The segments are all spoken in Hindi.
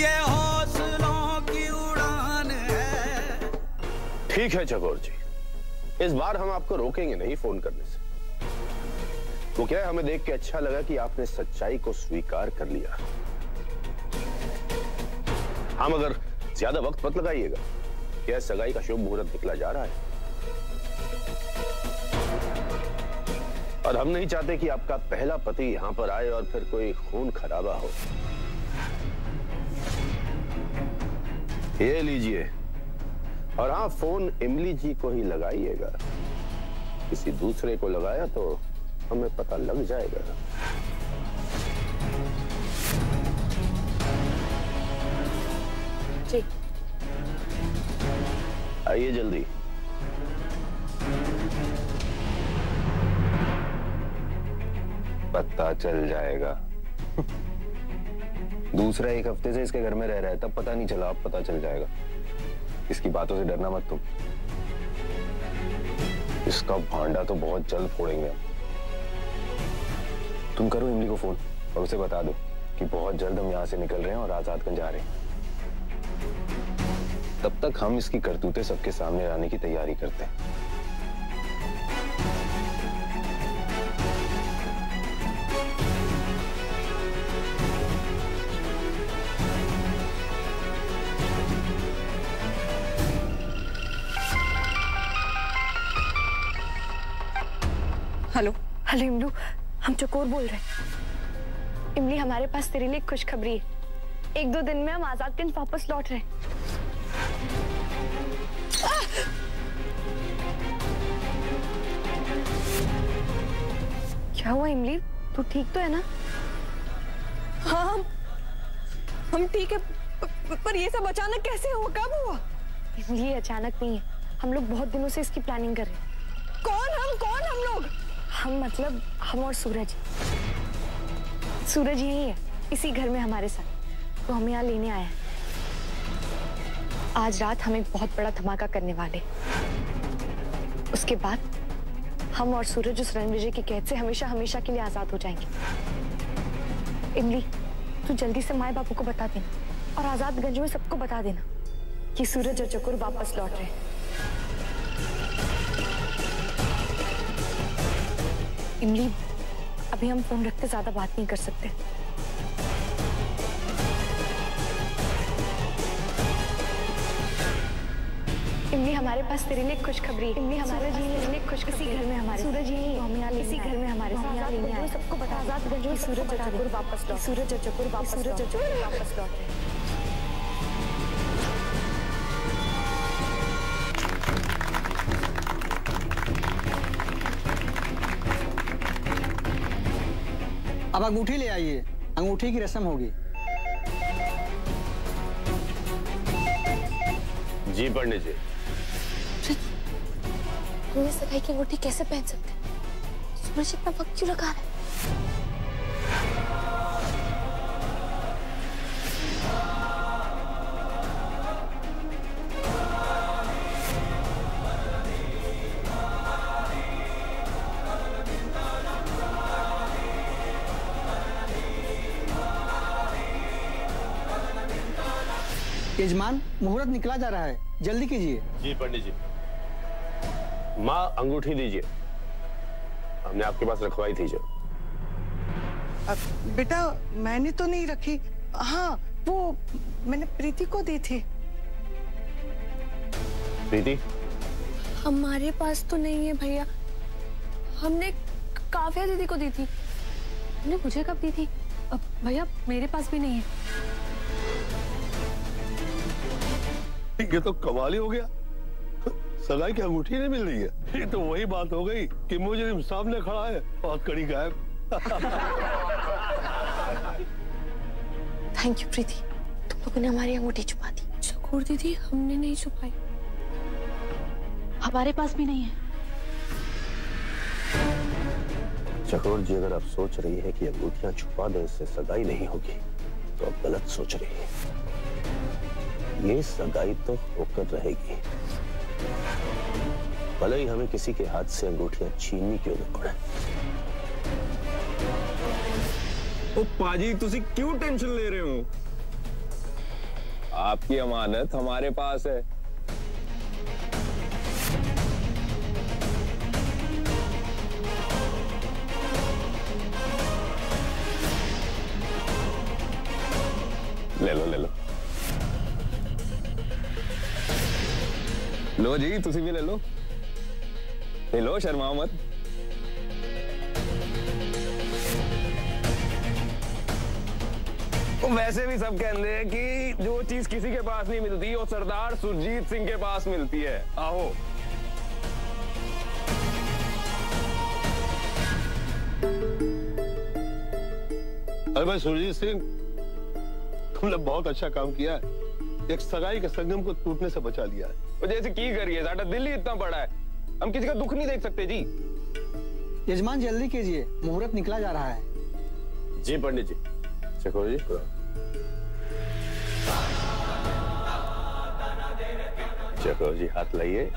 ये हौसलों की उड़ान है। ठीक है चकोर जी। इस बार हम आपको रोकेंगे नहीं फ़ोन करने से। वो क्या है हमें देख के अच्छा लगा कि आपने सच्चाई को स्वीकार कर लिया? हम अगर ज़्यादा वक्त मत लगाइएगा, क्या सगाई का शुभ मुहूर्त निकला जा रहा है? और हम नहीं चाहते कि आपका पहला पति यहाँ पर आए और फिर कोई खून खराबा हो। ये लीजिए। और हाँ फ़ोन इमली जी को ही लगाइएगा। किसी दूसरे को लगाया तो हमें पता लग जाएगा। जी। आइए जल्दी। पता चल जाएगा। दूसरा एक हफ़्ते से इसके घर में रह रहा है, तब पता नहीं चला, अब पता चल जाएगा। इसकी बातों से डरना मत तुम। इसका भांडा तो बहुत जल्द फोड़ेंगे तुम करो इमली को फ़ोन और उसे बता दो कि बहुत जल्द हम यहाँ से निकल रहे हैं और आजादगंज जा रहे हैं। तब तक हम इसकी करतूतें सबके सामने लाने की तैयारी करते हैं। हेलो। हेलो, इमलू। हम चकोर बोल रहे इमली, हमारे पास तेरे लिए खुशखबरी है। एक दो दिन में हम आजादगंज वापस लौट रहे क्या हुआ, इमली? तू ठीक तो है ना? हाँ हम ठीक है पर ये सब अचानक कैसे हुआ? कब हुआ? इमली, अचानक नहीं है। हम लोग बहुत दिनों से इसकी प्लानिंग कर रहे हैं। हम मतलब हम और सूरज। सूरज यही है, इसी घर में हमारे साथ। तो हमें यहाँ लेने आया है। आज रात हम एक बहुत बड़ा धमाका करने वाले उसके बाद हम और सूरज उस रणविजय की कैद से हमेशा हमेशा के लिए आज़ाद हो जाएँगे। इमली, तू जल्दी से माए बापू को बता देना और आजादगंज में सबको बता देना कि सूरज और चकुर वापस लौट रहे हैं। इमली अभी हम फ़ोन रखते ज़्यादा बात नहीं कर सकते। इमली हमारे पास तेरे लिए खुशखबरी है। इमली हमारे जी तेरे लिए खुश इसी घर में हमारे सूरज है। हम यहाँ इसी घर में हमारे यहाँ लेने आए सबको बता आज़ाद सूरज चकुर वापस लौट। सूरज चकुर वापस सूरज चकुर वापस लौट। अब अंगूठी ले आइए। अंगूठी की रस्म होगी। जी पंडित जी सगाई की अंगूठी कैसे पहन सकते हैं? सूरज इतना वक्त क्यों लगा रहा यजमान मुहूर्त निकला जा रहा है। जल्दी कीजिए। जी पंडित जी। माँ अंगूठी दीजिए। हमने आपके पास रखवाई थी जो। अब बेटा मैंने तो नहीं रखी। हाँ वो मैंने प्रीति को दी थी। प्रीति? हमारे पास तो नहीं है भैया। हमने काफिया दीदी को दी थी। हमने मुझे कब दी थी? अब भैया मेरे पास भी नहीं है। ये तो कमाल ही हो गया। सगाई की अंगूठी नहीं मिल रही है। ये तो वही बात हो गई कि मुझे सामने खड़ा है और कड़ी गायब। थैंक यू प्रीति तुम लोगों ने हमारी अंगूठी छुपा दी। चकोर दीदी हमने नहीं छुपाई। हमारे पास भी नहीं है। चकोर जी अगर आप सोच रही है कि अंगूठियाँ छुपा दें इससे सगाई नहीं होगी तो आप गलत सोच रही है। ये सगाई तो होकर रहेगी। भले ही हमें किसी के हाथ से अंगूठियाँ छीननी क्यों ना पड़े। ओ पाजी तुसी क्यों टेंशन ले रहे हो? आपकी अमानत हमारे पास है। ले लो ले लो। लो जी, तुसी भी ले लो। ले लो, शर्माओ मत। वो वैसे भी सब कहते हैं कि जो चीज़ किसी के पास नहीं मिलती, वो सरदार सुरजीत सिंह के पास मिलती है। आओ अरे भाई, सुरजीत सिंह, तुमने बहुत अच्छा काम किया है। एक सगाई के संगम को टूटने से बचा लिया है। वो जैसे की करिए साडा दिल ही इतना बड़ा है। हम किसी का दुख नहीं देख सकते जी। यजमान जल्दी कीजिए। मुहूर्त निकला जा रहा है। जी पंडित जी। चको जी। चको जी हाथ लाइए।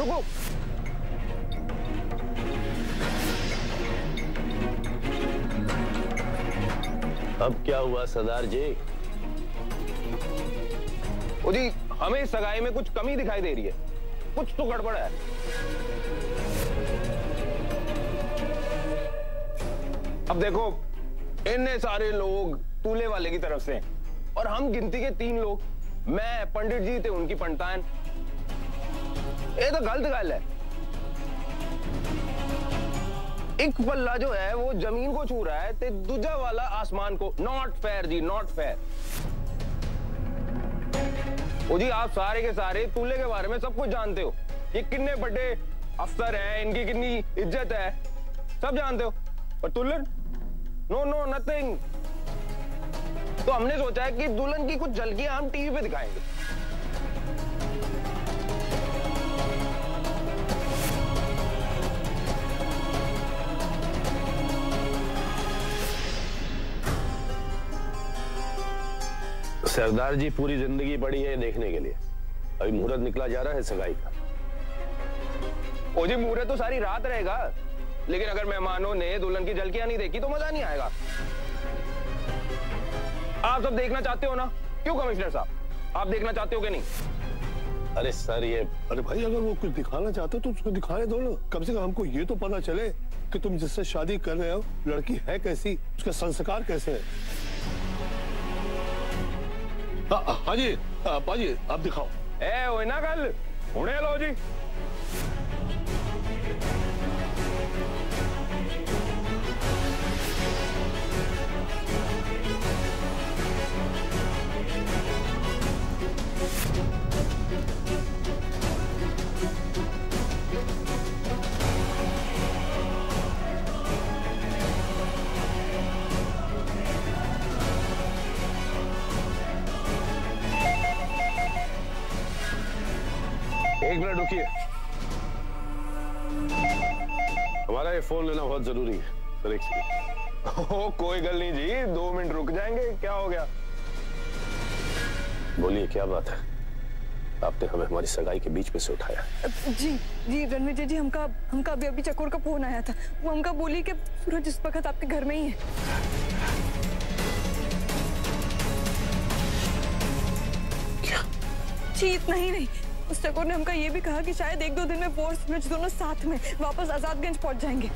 रुको। अब क्या हुआ सरदार जी? ओ जी हमें सगाई में कुछ कमी दिखाई दे रही है। कुछ तो गड़बड़ है। अब देखो इतने सारे लोग तूले वाले की तरफ़ से और हम गिनती के तीन लोग मैं पंडित जी थे उनकी पंडितान ये तो गलत गल है। एक पल्ला जो है, वो ज़मीन को छू रहा है, ते दूजा वाला आसमान को। नॉट फेयर जी नॉट फेयर ओ जी, आप सारे के सारे दूल्हे के बारे में सब कुछ जानते हो ये कितने बड़े अफसर हैं, इनकी कितनी इज़्ज़त है। सब जानते हो। पर दुल्हन? नो नो नथिंग तो हमने सोचा है कि दुल्हन की कुछ झलकियाँ हम टीवी पे दिखाएँगे। सरदार जी पूरी ज़िंदगी पड़ी है देखने के लिए। अभी मुहूर्त निकला जा रहा है सगाई का। ओ जी, मुहूर्त तो सारी रात रहेगा। लेकिन अगर मेहमानों ने दुल्हन की झलकियाँ नहीं देखी तो मज़ा नहीं आएगा। आप सब देखना चाहते हो ना? क्यों, कमिश्नर साहब? आप देखना चाहते हो कि नहीं? अरे सर, ये अरे भाई, अगर वो कुछ दिखाना चाहते हो तो उसको दिखाने दो ना। कम से कम हमको ये तो पता चले कि तुम जिससे शादी कर रहे हो, लड़की है कैसी? उसका संस्कार कैसे हैं? हाँ जी पाजी आप दिखाओ ए ना गल हुने लो जी एक मिनट रुकिए। हमारा ये फ़ोन लेना बहुत ज़रूरी है सर एक सेकंड ओ कोई गल नहीं जी दो मिनट रुक जाएँगे क्या हो गया? बोलिए क्या बात है? आपने हमें हमारी सगाई के बीच में से उठाया। जी जी रणविजय जी हमका हमका अभी अभी चकोर का फ़ोन आया था। वो हमका बोली कि सूरज इस वक्त आपके घर में ही है। क्या? जी इतना ही नहीं। उस चकोर ने हमका ये भी कहा कि शायद एक दो दिन में फोर्स मिर्च दोनों साथ में वापस आजादगंज पहुँच जाएँगे।